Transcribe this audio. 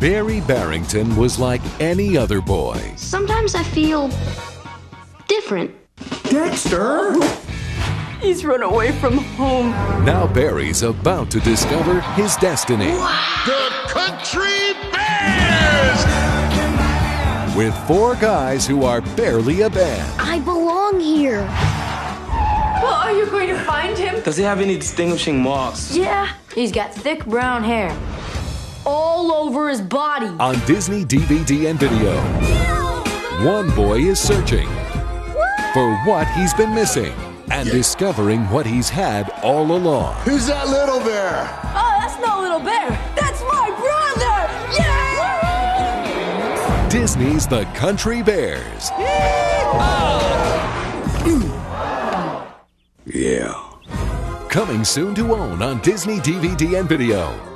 Beary Barrington was like any other boy. Sometimes I feel different. Dexter! He's run away from home. Now Beary's about to discover his destiny. The Country Bears! With four guys who are barely a band. I belong here. Well, are you going to find him? Does he have any distinguishing marks? Yeah, he's got thick brown hair all over his body. On Disney DVD and video, one boy is searching for what he's been missing and discovering what he's had all along. Who's that little bear? Oh, that's no little bear. That's my brother. Yeah! Disney's The Country Bears. Yeah. Coming soon to own on Disney DVD and video.